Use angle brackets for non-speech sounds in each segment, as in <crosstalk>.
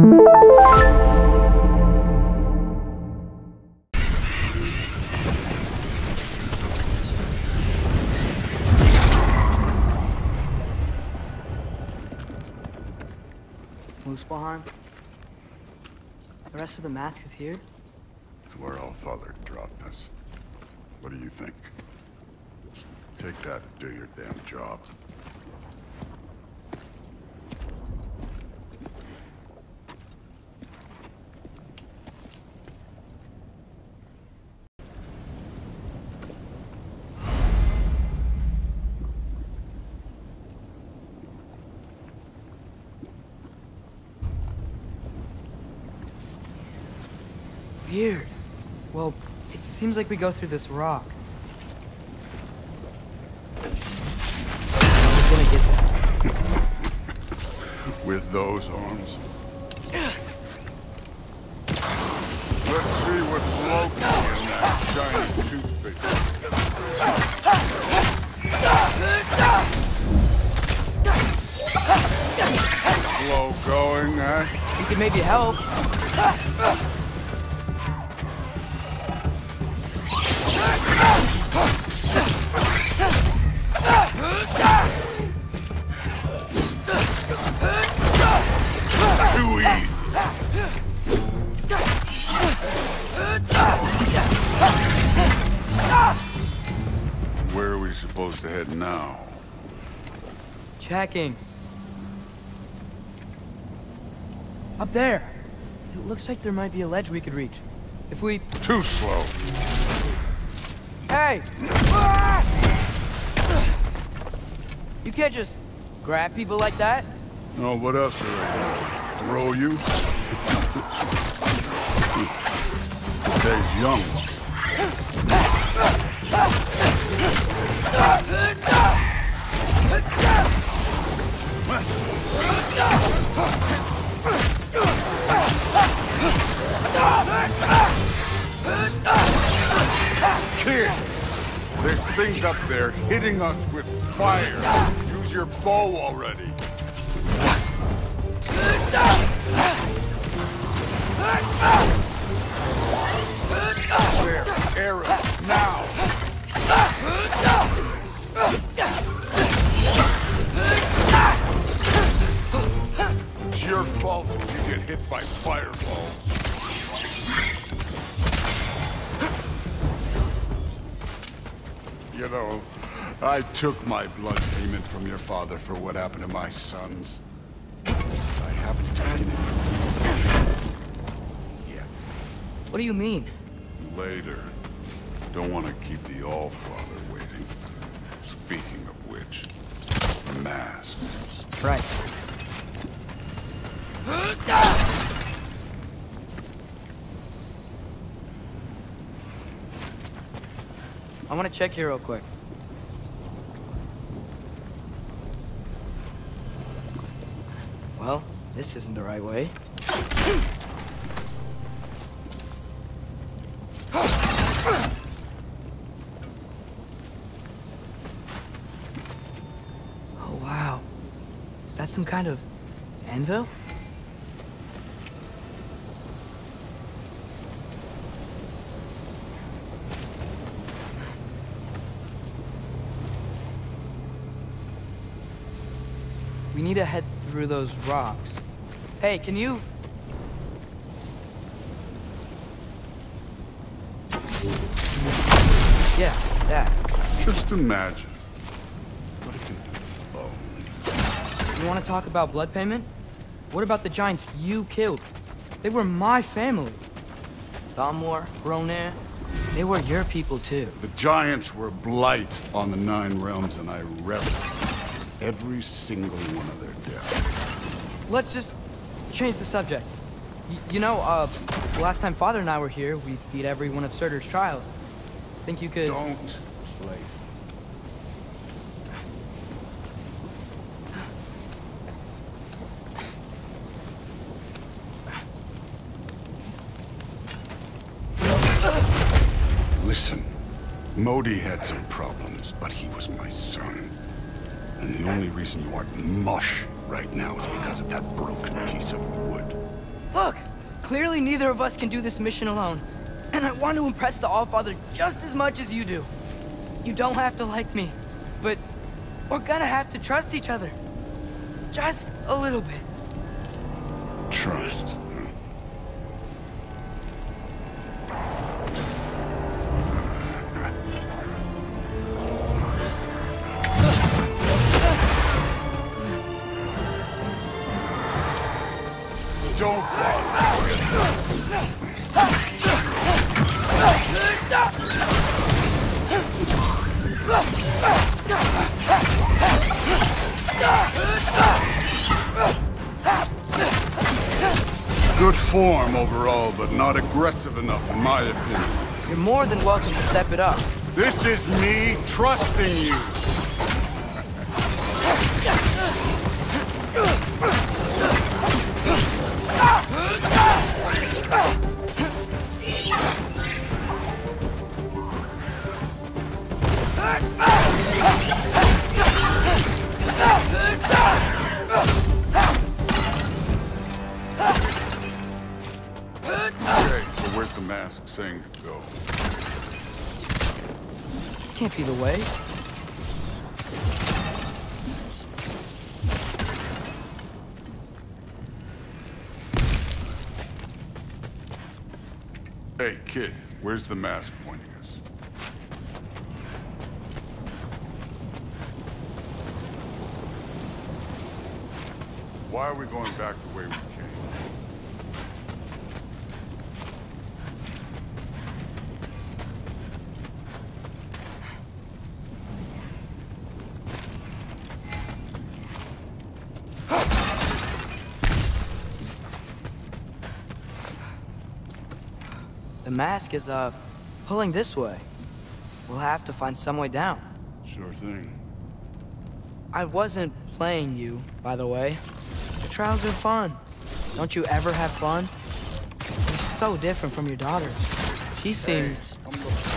Muspelheim? The rest of the mask is here? It's where All Father dropped us. What do you think? Take that and do your damn job. Weird. Well, it seems like we go through this rock. I was gonna get that. With those arms. Let's see what's local in that shiny toothpick. Slow going, eh? We could maybe help. Supposed to head now? Checking. Up there. It looks like there might be a ledge we could reach. If we... Too slow. Hey! You can't just grab people like that. Oh, what else do I do? Throw you? <laughs> Today's young. Kid! There's things up there hitting us with fire. Use your bow already. There, arrows, now! Hit by fireball. You know, I took my blood payment from your father for what happened to my sons. I haven't taken it yet. What do you mean? Later. Don't want to keep the All-Father waiting. Speaking of which, the mask. Right. I want to check here real quick. Well, this isn't the right way. <gasps> Oh, wow. Is that some kind of anvil? To head through those rocks. Hey, can you... Yeah, that. Just imagine what it can do. Oh, You want to talk about blood payment? What about the giants you killed? They were my family. Thamur, Ronan, they were your people too. the giants were blight on the Nine Realms, and I reveled every single one of their deaths. Let's just change the subject. Y you know, uh, last time Father and I were here, we beat every one of Surtur's trials. Think you could... Don't play. Listen, Modi had some problems, but he was my son. And the only reason you aren't mush right now is because of that broken piece of wood. Look, clearly, neither of us can do this mission alone. And I want to impress the Allfather just as much as you do. You don't have to like me, but we're gonna have to trust each other. Just a little bit. Trust. Don't Good form overall, but not aggressive enough in my opinion. You're more than welcome to step it up. This is me trusting you. Can't be the way. Hey, kid, where's the mask pointing us? Why are we going back the way we came? The mask is, uh, pulling this way. We'll have to find some way down. Sure thing. I wasn't playing you, by the way. The trials are fun. Don't you ever have fun? You're so different from your daughter. She seems... I'm the-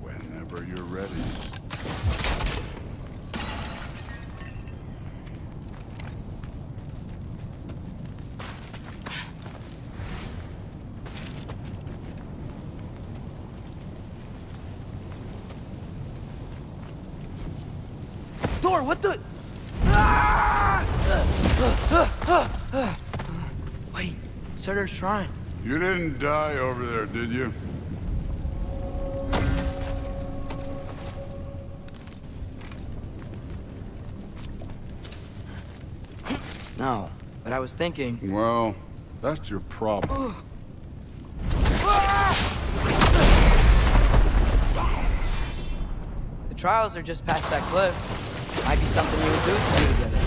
Whenever you're ready. Thor, what the... Wait, Surtur's shrine. You didn't die over there, did you? No, but I was thinking... Well, that's your problem. The trials are just past that cliff. Might be something you would do for me together.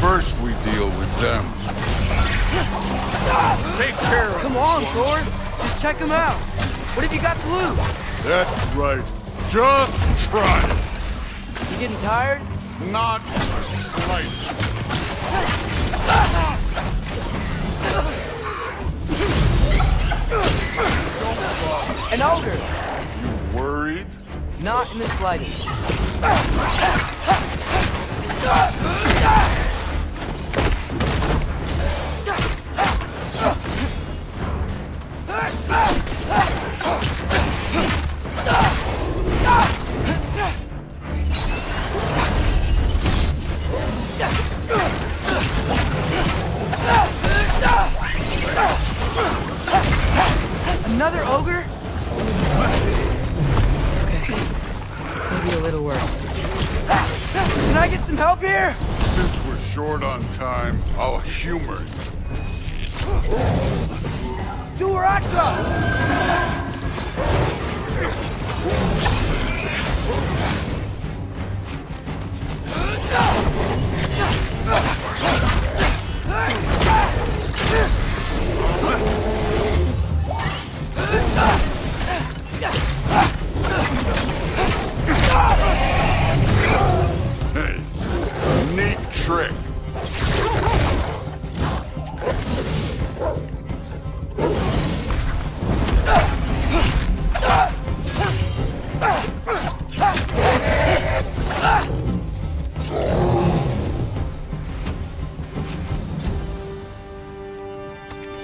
First, we deal with them. Take care of Come on, Thor. Just check them out. What have you got to lose? That's right. Just try it. You getting tired? Not slightly. An ogre. You worried? Not in the slightest. Another ogre? Okay. Maybe a little work. Can I get some help here? Since we're short on time, I'll humor you. Do Duraka! trick.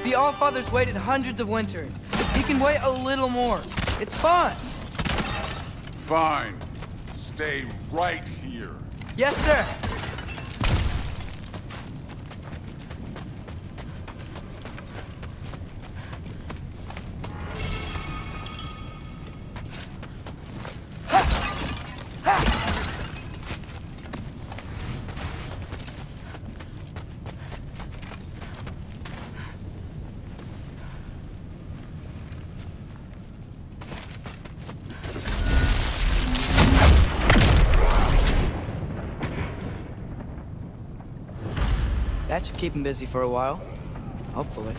The Allfather's waited hundreds of winters. He can wait a little more. It's fun. Fine. Stay right here. Yes, sir. That should keep him busy for a while. Hopefully.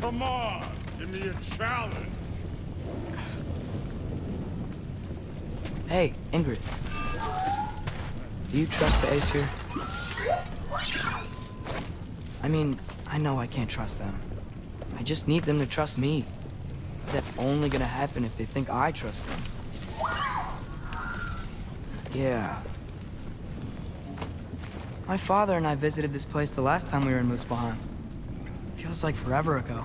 Come on, give me a challenge. Hey, Ingrid. Do you trust the Aesir? I mean, I know I can't trust them. I just need them to trust me. That's only gonna happen if they think I trust them. Yeah. My father and I visited this place the last time we were in Muspelheim. Feels like forever ago.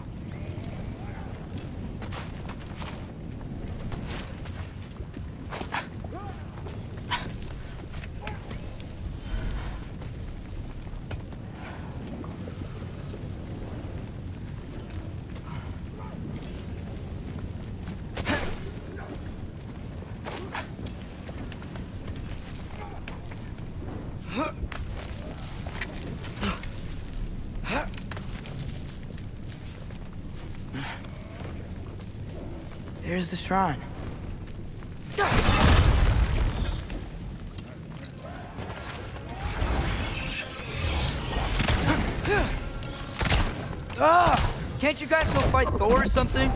The shrine. Ah! Can't you guys go fight Thor or something?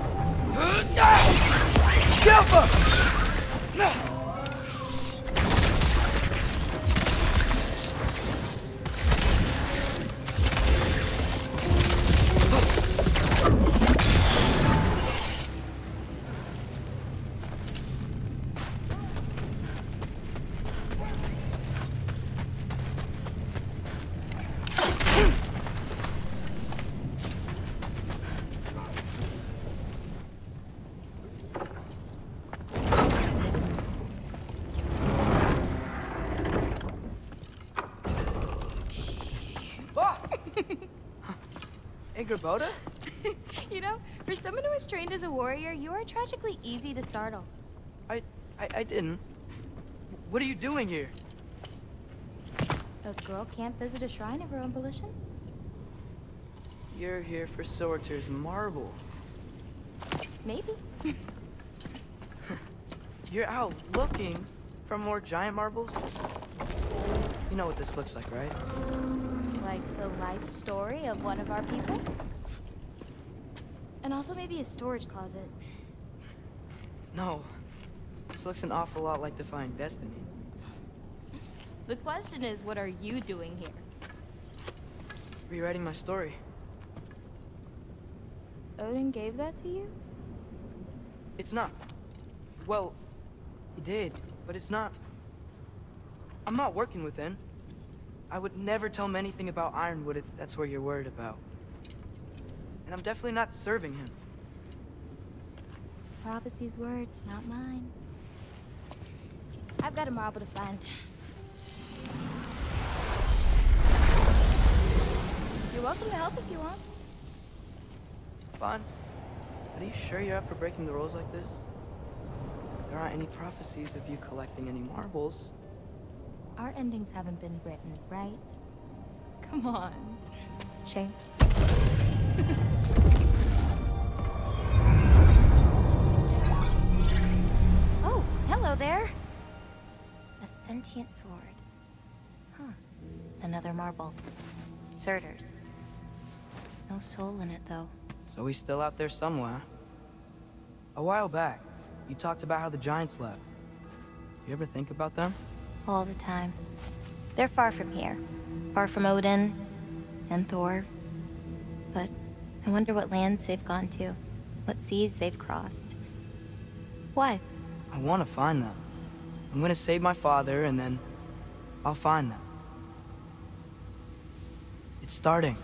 Jump Boda? <laughs> You know, for someone who was trained as a warrior, you are tragically easy to startle. I, I, I didn't. What are you doing here? A girl can't visit a shrine of her own volition? You're here for Surtur's marble. Maybe. <laughs> You're out looking for more giant marbles? You know what this looks like, right? Like the life story of one of our people? And also maybe a storage closet. No. This looks an awful lot like Defying Destiny. The question is, what are you doing here? Rewriting my story. Odin gave that to you? It's not. Well, he did, but it's not. I'm not working with him. I would never tell him anything about Ironwood if that's what you're worried about. And I'm definitely not serving him. It's prophecy's words, not mine. I've got a marble to find. You're welcome to help if you want. Bon, are you sure you're up for breaking the rules like this? There aren't any prophecies of you collecting any marbles. Our endings haven't been written, right? Come on. Shane. <laughs> oh, hello there. A sentient sword. Huh. Another marble. Surtur's. No soul in it, though. So he's still out there somewhere. A while back, you talked about how the Giants left. You ever think about them? All the time. They're far from here. Far from Odin and Thor. But I wonder what lands they've gone to. What seas they've crossed. Why? I want to find them. I'm gonna save my father, and then I'll find them. It's starting.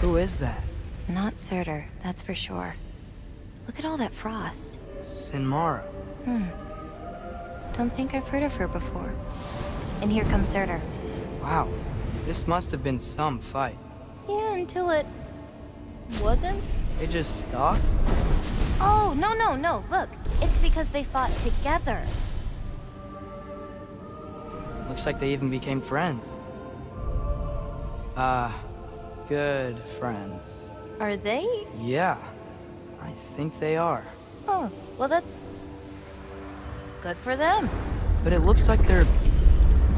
Who is that? Not Surtur, that's for sure. Look at all that frost. Sinmara. Hmm. Don't think I've heard of her before. And here comes Surtur. Wow. This must have been some fight. Yeah, until it... wasn't? It just stopped? Oh, no, no, no, look. It's because they fought together. Looks like they even became friends. Ah, uh, good friends. Are they? Yeah, I think they are. Oh, well that's... good for them. But it looks like their...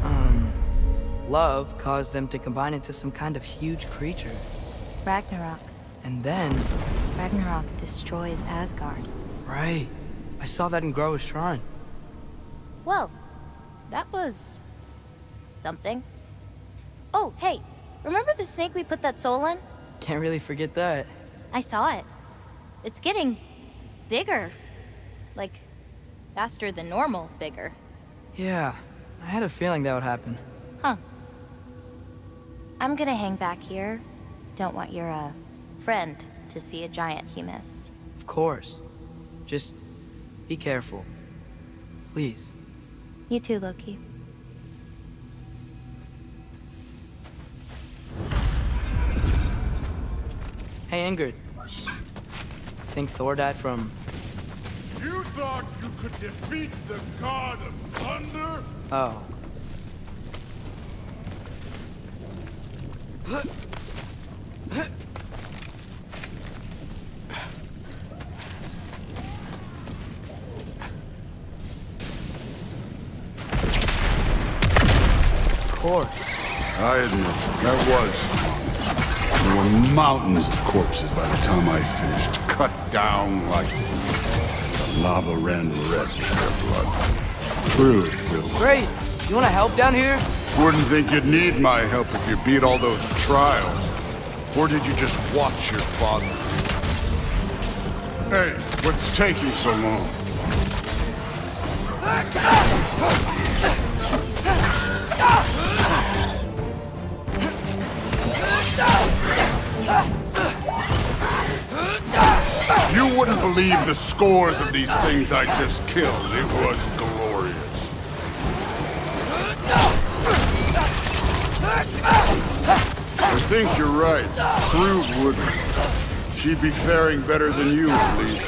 um... love caused them to combine into some kind of huge creature. Ragnarok. And then... Ragnarok destroys Asgard. Right. I saw that in Groa's shrine. Well, that was... something. Oh, hey, remember the snake we put that soul in? Can't really forget that. I saw it. It's getting... bigger. Like, faster than normal bigger. Yeah, I had a feeling that would happen. Huh. I'm gonna hang back here. Don't want your, uh, friend to see a giant he missed. Of course. Just be careful. Please. You too, Loki. Hey, Ingrid. Think Thor died from... You thought you could defeat the god of thunder? Oh. Of course. I admit, that was. There were mountains of corpses by the time I finished, cut down like the lava ran red with their blood. True. Great! You wanna help down here? Wouldn't think you'd need my help if you beat all those trials. Or did you just watch your father? Hey, what's taking so long? You wouldn't believe the scores of these things I just killed. It was glorious. I think you're right. Thrud wouldn't. She'd be faring better than you, at least.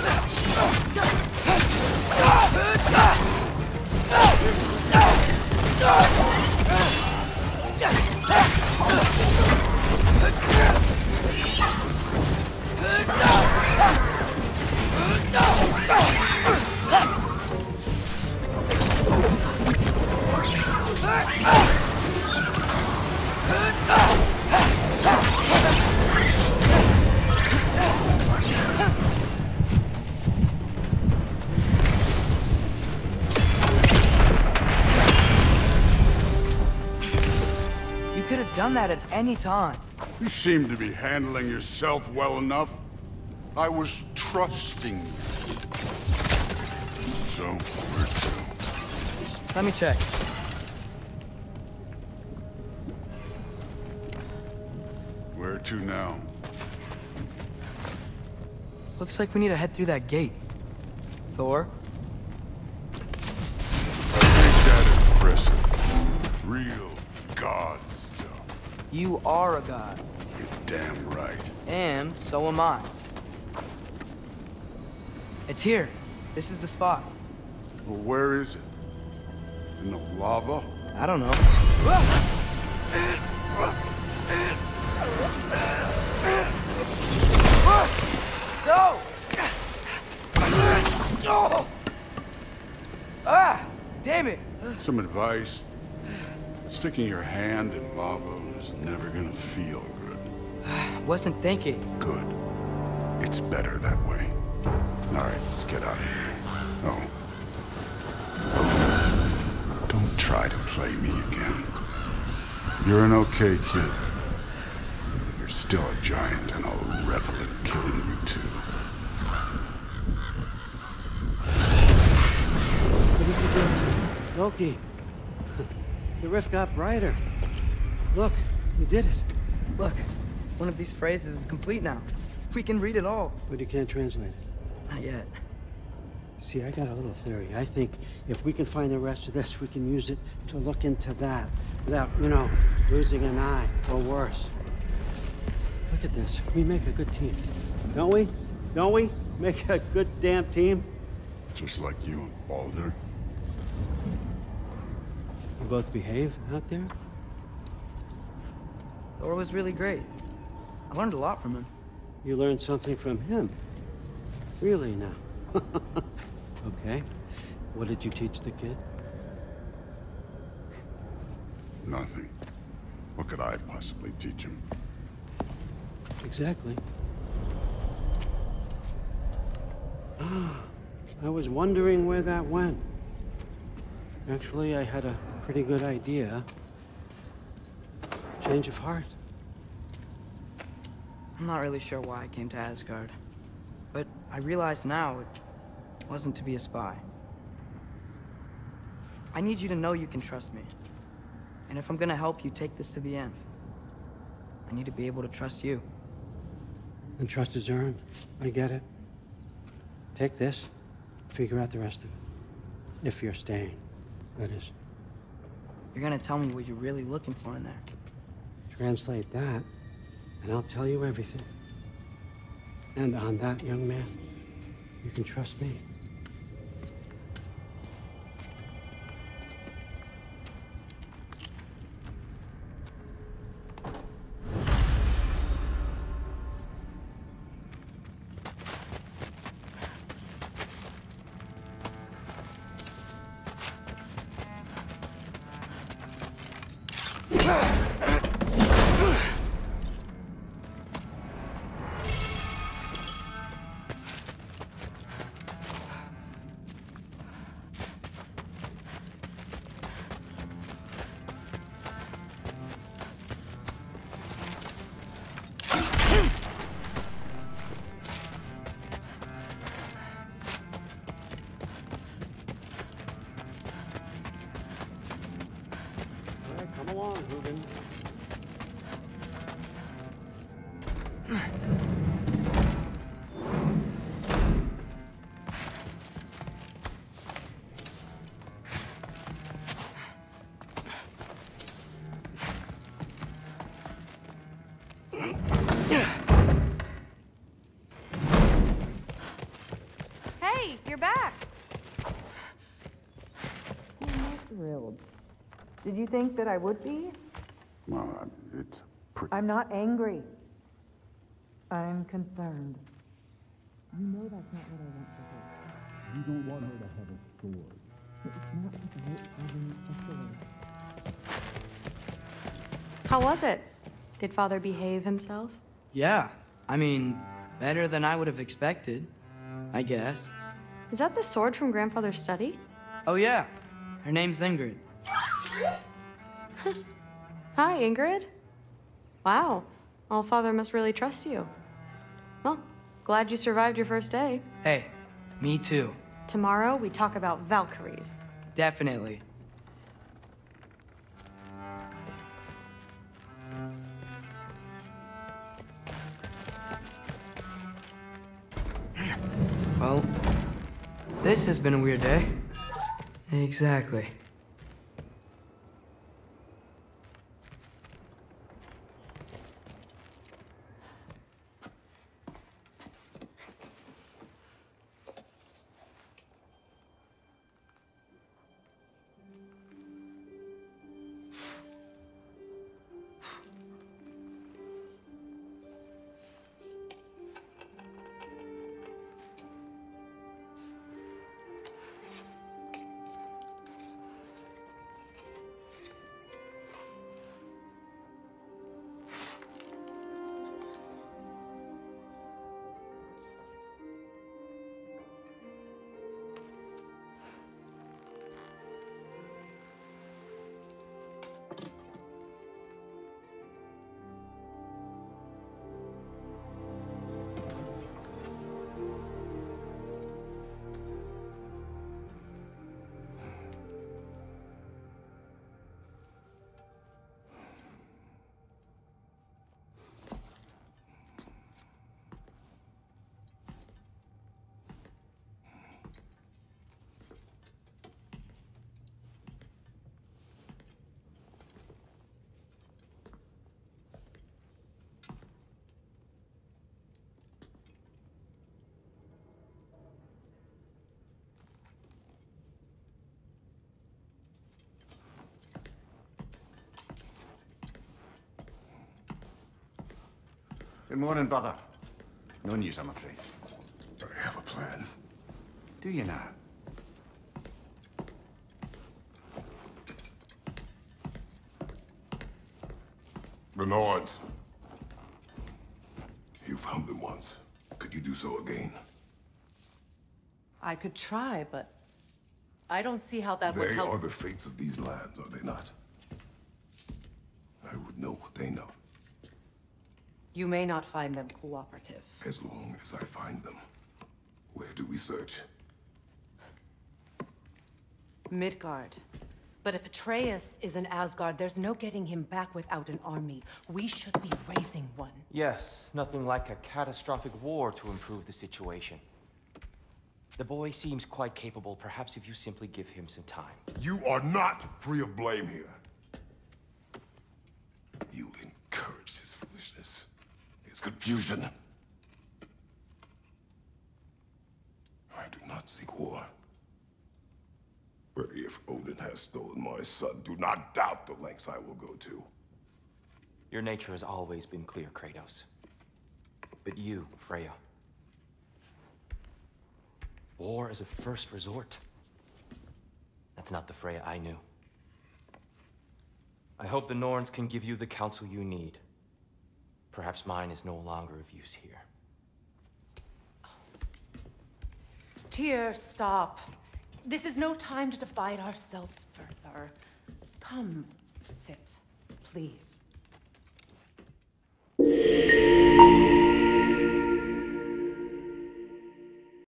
Any time. You seem to be handling yourself well enough. I was trusting you. So, where to? Let me check. Where to now? Looks like we need to head through that gate. Thor? I think that is impressive. Real god. You are a god. You're damn right. And so am I. It's here. This is the spot. Well, where is it? In the lava? I don't know. No! Ah! Damn it! Some advice? Sticking your hand in lava is never gonna feel good. I <sighs> Wasn't thinking. Good. It's better that way. Alright, let's get out of here. Oh. Don't try to play me again. You're an okay kid. You're still a giant, and I'll revel in killing you too. Loki, the rift got brighter. Look, you did it. Look, one of these phrases is complete now. We can read it all. But you can't translate it. Not yet. See, I got a little theory. I think if we can find the rest of this, we can use it to look into that without, you know, losing an eye or worse. Look at this. We make a good team. Don't we? Don't we? Make a good damn team? Just like you and Baldur. We both behave out there? Thor was really great. I learned a lot from him. You learned something from him. Really now? <laughs> okay. What did you teach the kid? Nothing. What could I possibly teach him? Exactly. <gasps> I was wondering where that went. Actually, I had a pretty good idea. Change of heart. I'm not really sure why I came to Asgard. But I realize now it wasn't to be a spy. I need you to know you can trust me. And if I'm gonna help you take this to the end, I need to be able to trust you. And trust is earned. I get it. Take this, figure out the rest of it. If you're staying, that is. You're gonna tell me what you're really looking for in there. Translate that, and I'll tell you everything. And on that, young man, you can trust me. Did you think that I would be? Well, it's pretty... I'm not angry. I'm concerned. You know that's not what I want for her. You don't want her to have a sword. It's not about having a sword. How was it? Did father behave himself? Yeah, I mean, better than I would have expected, I guess. Is that the sword from grandfather's study? Oh yeah, her name's Ingrid. <laughs> Hi, Ingrid. Wow. All father must really trust you. Well, glad you survived your first day. Hey, me too. Tomorrow we talk about Valkyries. Definitely. Well, this has been a weird day. Exactly. Good morning, brother. No news, I'm afraid. But I have a plan. Do you now? The Norns. You found them once. Could you do so again? I could try, but I don't see how that would help. They help. are the fates of these lands, are they not? I would know what they know, You may not find them cooperative. as long as I find them. Where do we search? Midgard. But if Atreus is in Asgard, there's no getting him back without an army. We should be raising one. Yes, nothing like a catastrophic war to improve the situation. The boy seems quite capable, perhaps if you simply give him some time. You are not free of blame here. Confusion. I do not seek war. But if Odin has stolen my son, do not doubt the lengths I will go to. Your nature has always been clear, Kratos. But you, Freya. War is a first resort. That's not the Freya I knew. I hope the Norns can give you the counsel you need. Perhaps mine is no longer of use here. Tyr, stop. This is no time to divide ourselves further. Come, sit, please.